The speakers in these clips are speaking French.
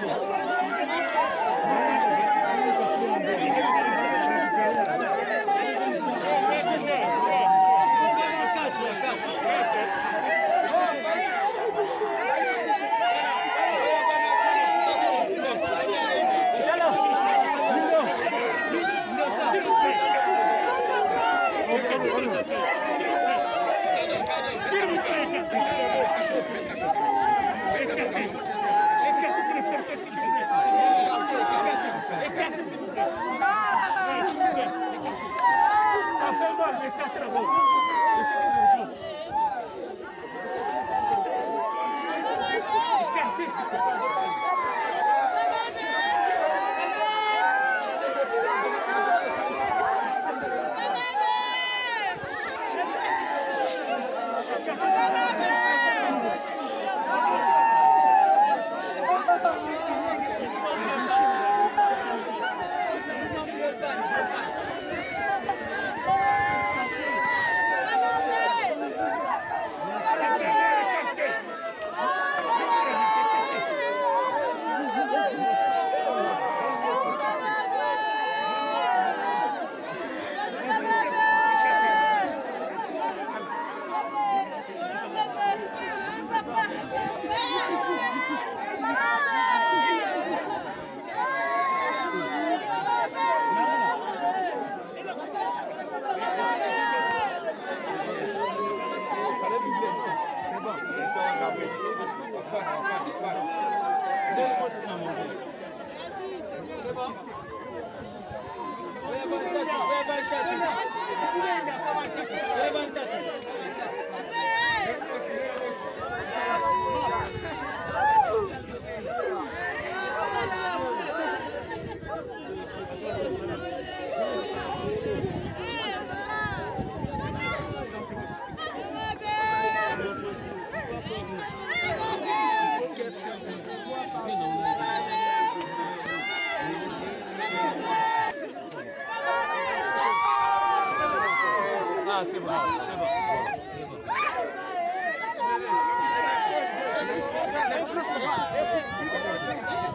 知ってました?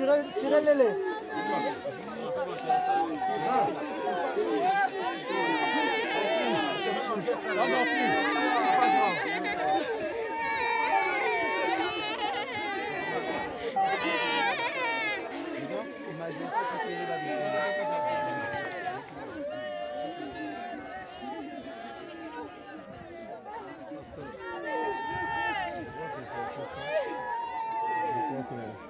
Tirez lele. Pastor, Combien on veut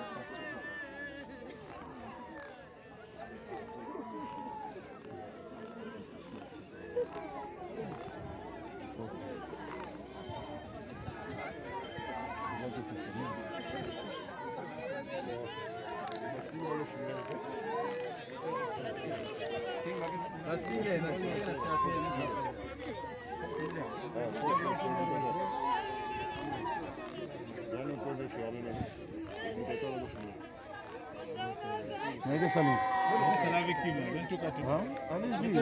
Nasıl nasıl Nega salim. é aqui, né? Vem tocar tudo. Ah, ali sim.